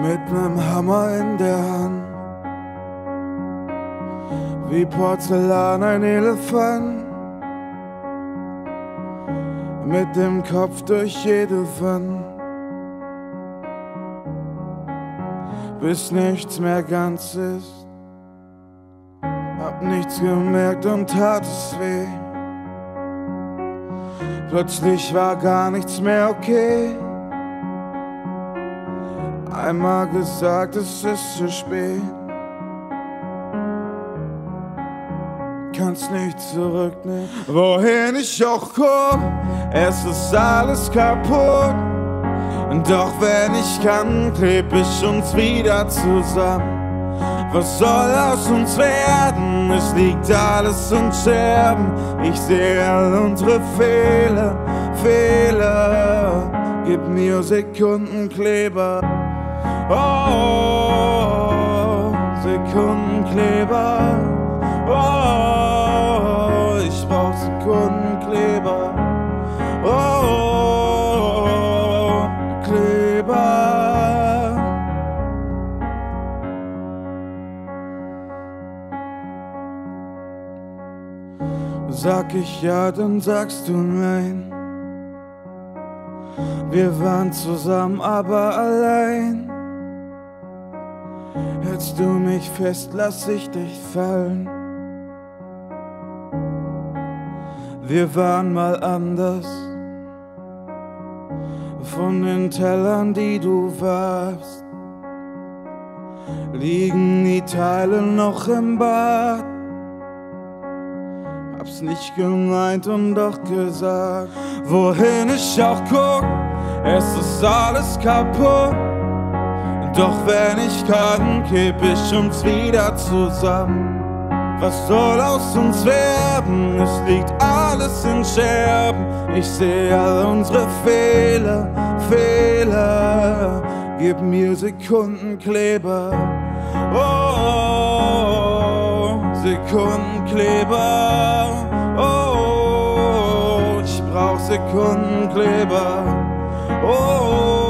mit nem Hammer in der Hand. Wie Porzellan ein Elefant, mit dem Kopf durch jede Wand. Bis nichts mehr ganz ist, hab nichts gemerkt und tat es weh. Plötzlich war gar nichts mehr okay. Einmal gesagt, es ist zu spät. Kannst nicht zurücknehmen, wohin ich auch guck, es ist alles kaputt. Doch wenn ich kann, kleb ich uns wieder zusammen. Was soll aus uns werden? Es liegt alles in Scherben. Ich sehe all unsere Fehler, Fehler. Gib mir Sekundenkleber. Oh, Sekundenkleber. Oh, ich brauch Sekundenkleber. Oh, Kleber. Sag ich ja, dann sagst du nein. Wir waren zusammen, aber allein. Hältst du mich fest, lass ich dich fallen. Wir waren mal anders. Von den Tellern, die du warst, liegen die Teile noch im Bad. Hab's nicht gemeint und doch gesagt, wohin ich auch guck, es ist alles kaputt. Doch wenn ich kann, kipp ich uns wieder zusammen. Was soll aus uns werden? Es liegt alles in Scherben. Ich sehe all unsere Fehler, Fehler. Gib mir Sekundenkleber. Oh, Sekundenkleber. Oh, ich brauch Sekundenkleber. Oh.